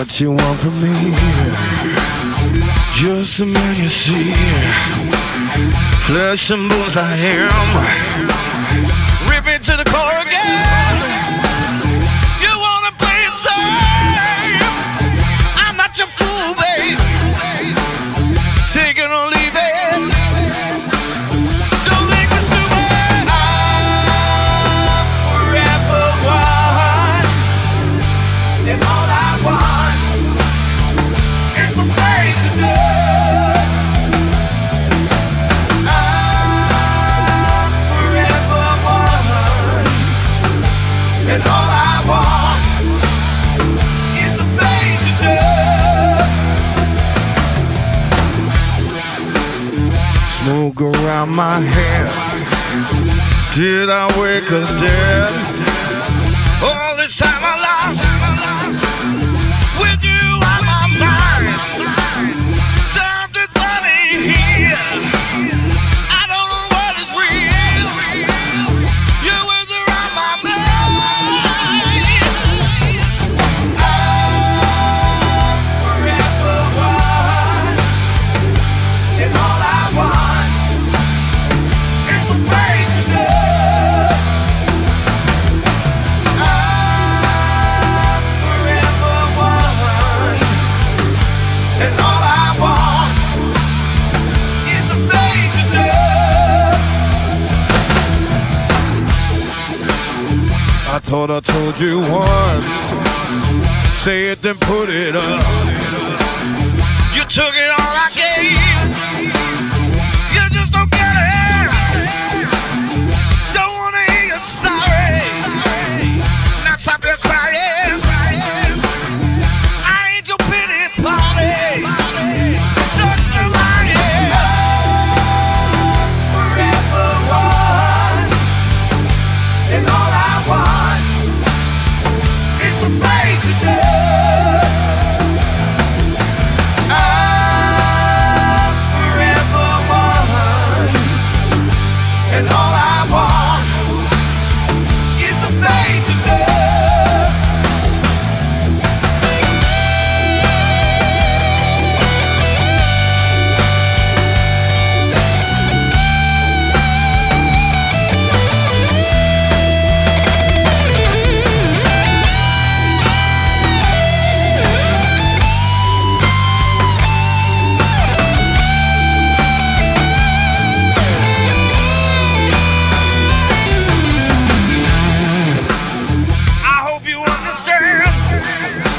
What you want from me? Just a man you see. Flesh and bones I am. Rip into the core again. Around my head. Did I wake up dead? All this time I lost. Thought I told you once. Say it, then put it up. You took it all I gave. all I. understand.